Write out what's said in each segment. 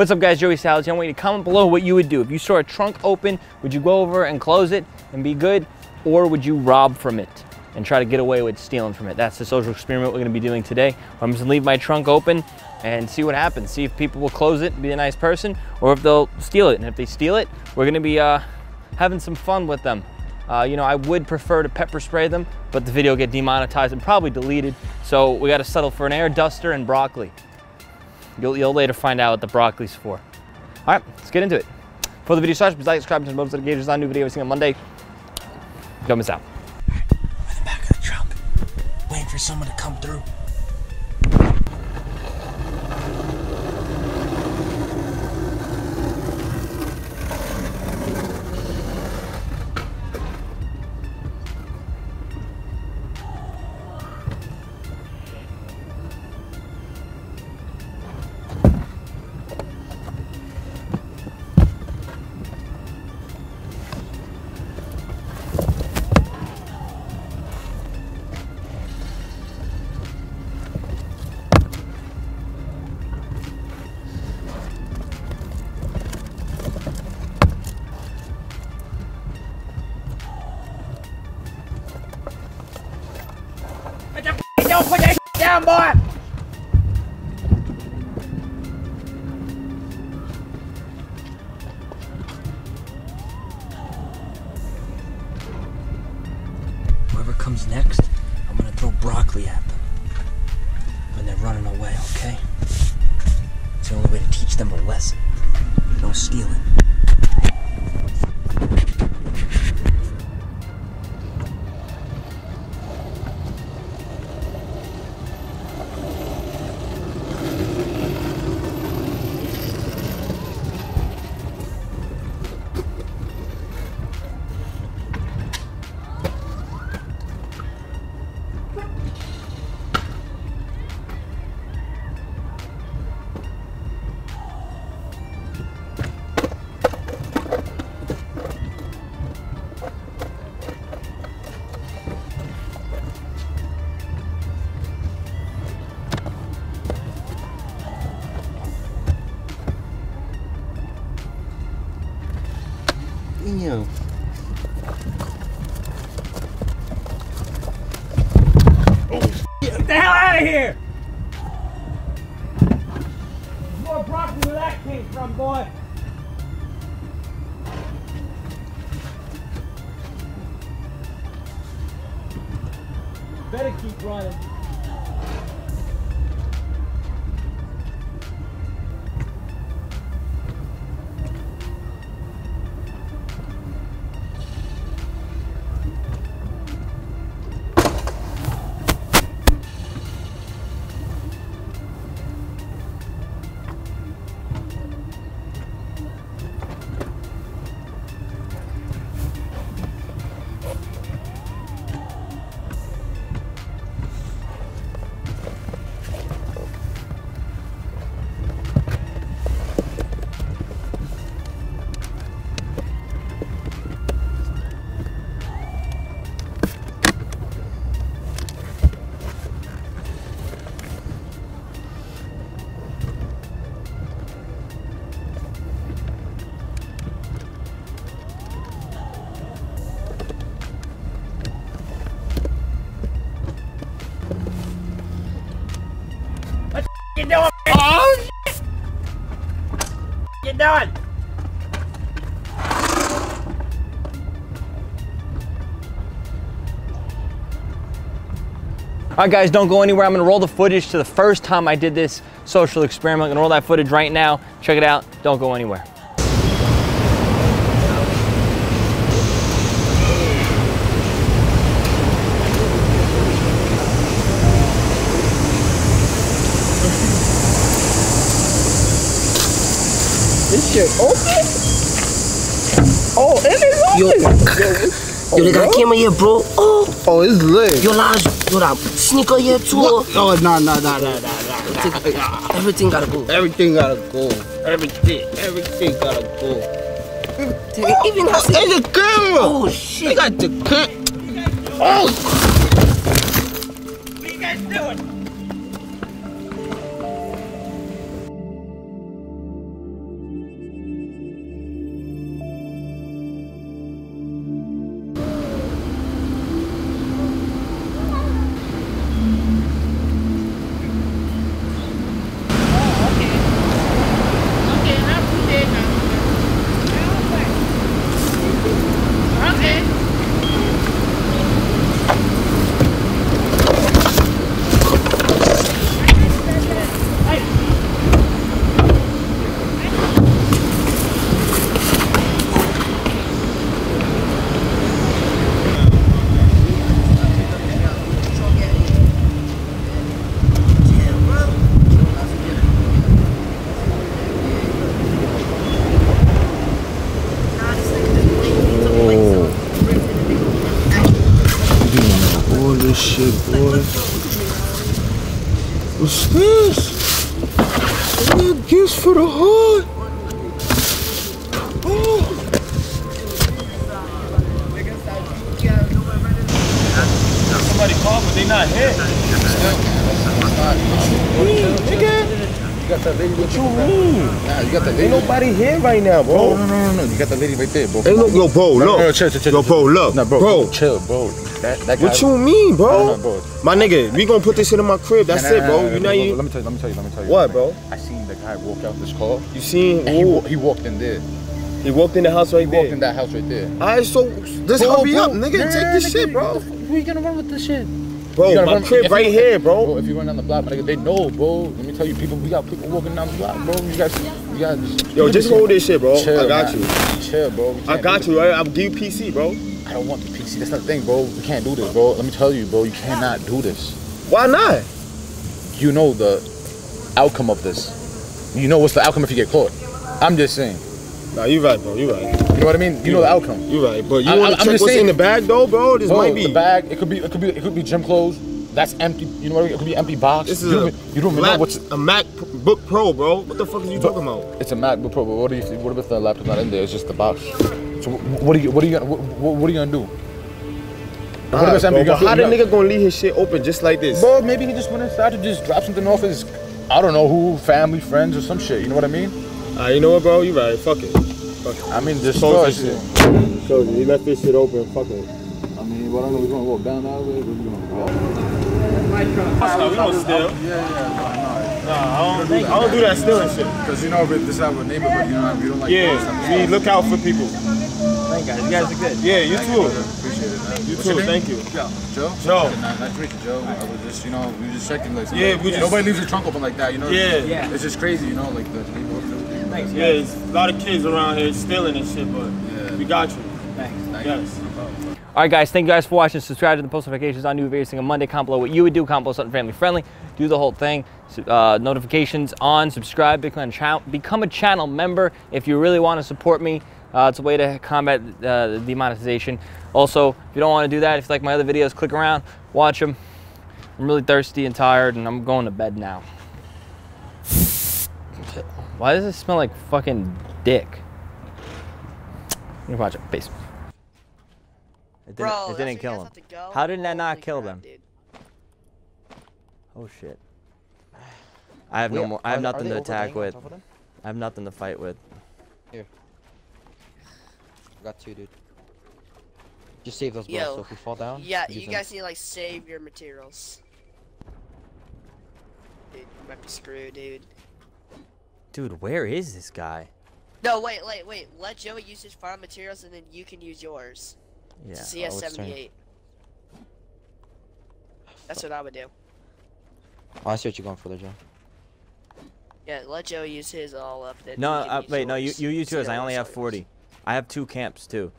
What's up guys, Joey Salads. I want you to comment below what you would do. If you saw a trunk open, would you go over and close it and be good? Or would you rob from it and try to get away with stealing from it? That's the social experiment we're gonna be doing today. I'm just gonna leave my trunk open and see what happens. See if people will close it and be a nice person or if they'll steal it. And if they steal it, we're gonna be uh, having some fun with them. Uh, you know, I would prefer to pepper spray them, but the video get demonetized and probably deleted. So we gotta settle for an air duster and broccoli. You'll, you'll later find out what the broccoli's for. All right, let's get into it. For the video starts, please like, subscribe, and turn notifications on new video every single Monday. Don't miss out. We're in the back of the truck, waiting for someone to come through. Comes next, I'm gonna throw broccoli at them. When they're running away, okay? It's the only way to teach them a lesson. No stealing. Damn. Get the hell out of here! More broccoli where that came from, boy! Better keep running. Doing? All right, guys, don't go anywhere. I'm gonna roll the footage to the first time I did this social experiment. I'm gonna roll that footage right now. Check it out. Don't go anywhere. Shit open? Oh, it is Yo, open. yo, they got a camera here, bro. Oh, Oh, it's lit. yo, Laj, yo, that sneaker here too. What? Oh, nah, nah, nah, nah, nah, nah, nah. Everything gotta go. Everything gotta go. Everything, everything gotta go. They even has oh, It's a camera. Oh They shit! got the cam. Oh, What you guys doing? What's this? Yeah, gifts for the hood. Oh. Somebody called, but they not here. What you mean? Nah, you got that Ain't nobody here right now, bro. no, no, no, no. You got that lady right there, bro. Hey, look, yo, bro, No, no, look. no, chill, chill, chill, Yo, bro, look. Nah, bro, bro. chill, bro. That, that guy. What you mean, bro? No, no, bro. My nigga, we gonna put this shit in my crib. That's Nah, it, bro. nah, You know you. Let me tell you. Let me tell you. Let me tell you. What, bro? I seen the guy walk out this car. You seen? He, wa- he walked in there. he walked in the house right He walked there. in that house right there. Alright, so let's Bro, hurry bro. up, nigga. Nah, Take this nigga, shit, bro. Who you gonna run with this shit? Bro, my run- crib if right you- here, Bro, bro. if you run down the block, my nigga, they know, bro. Let me tell you, people, we got people walking down the block, bro. You guys, you guys. Yo, just hold this shit, bro. Chill, I got man. you. Chill, bro. I got you. Right? I'll give you PC, bro. I don't want the PC. That's not the thing, bro. We can't do this, bro. Let me tell you, bro. You cannot do this. Why not? You know the outcome of this. You know what's the outcome if you get caught. I'm just saying. Nah, you right, bro. You right. You know what I mean? You know the outcome. You right. But you want I'm to check just what's saying- in the bag, though, bro? This Bro, might be. the bag. It could be. It could be. It could be gym clothes. That's empty. You know what I mean? It could be empty box. This you is don't, a, even- you don't even know what's. a MacBook Pro, bro. What the fuck are you talking about? It's a MacBook Pro. But what if what if the laptop's not in there? It's just the box. So what are you? What are you? What, what are you gonna do? What if Alright, bro, You but how the nigga gonna leave his shit open just like this? Bro, maybe he just went inside to just drop something off his, I don't know who, family, friends, or some shit. You know what I mean? Ah, you know what, bro? You right. Fuck it. I mean, just Close bro, this it's- So he left this shit open. Fuck it. I mean, well, I don't know. We're gonna walk down that way. We're gonna we don't steal. Yeah, yeah, Nah, I don't, I don't do that stealing shit. Because you know, we this is our neighborhood. You know, we don't like. Yeah, we look out for people. Thank you guys. You guys are good. Yeah, you too. Appreciate it, man. You What's too. Thank you. Joe. Joe. Nice, nice to meet you, Joe. I was just, you know, we were just checking like. Yeah, we just- Nobody leaves their trunk open like that, you know. Yeah. Yeah. It's just crazy, you know, like the neighborhood. Thanks, Yeah, there's a lot of kids around here stealing and shit, but Yeah. we got you. Thanks. Yes. All right, guys. Thank you guys for watching. Subscribe to the post notifications on new every single Monday. Comment below what you would do. Comment below something family friendly. Do the whole thing. Uh, notifications on. Subscribe. Become a, channel, become a channel member if you really want to support me. Uh, it's a way to combat uh, demonetization. Also, if you don't want to do that, if you like my other videos, click around, watch them. I'm really thirsty and tired, and I'm going to bed now. Why does it smell like fucking dick? You watch it. Peace. It didn't, Bro, it didn't kill guys him. have to go? How did that not kill crap, them? dude. Oh shit. I have no more. I have nothing to attack with. I have nothing to fight with. I got two, dude. Just save those, bro. Yo, So if we fall down, Yeah, use you them. guys need to like save your materials. Dude, you might be screwed, dude. Dude, where is this guy? No, wait, wait, wait. Let Joey use his farm materials and then you can use yours. Yeah. It's CS oh, it's turn. 78. That's what I would do. Oh, I see what you're going for there, Joe. Yeah, let Joey use his all up. Then No, uh, use wait, no, you you use yours. I only have else 40. I have two camps too.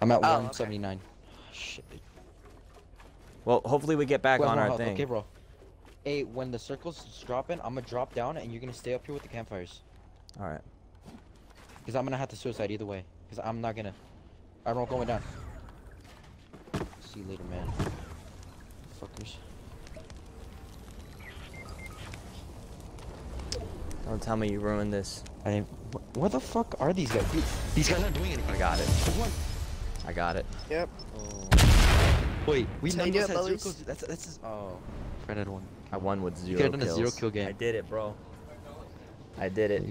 I'm at Oh, okay. 179. Shit, dude. Well, hopefully we get back Wait, on our hold thing. Okay, bro. Hey, when the circle's dropping, I'm gonna drop down and you're gonna stay up here with the campfires. All right. Because I'm gonna have to suicide either way. Because I'm not gonna. I'm not going down. See you later, man. Fuckers. Don't tell me you ruined this. I didn't. wh- Where the fuck are these guys? Dude, these guys aren't doing anything. I got it. I got it. Yep. Oh. Wait, we So none of us it, had zero kills. That's that's just. Oh, Fred had one. I won with 0 could've done a zero kill game. I did it, bro. I did it.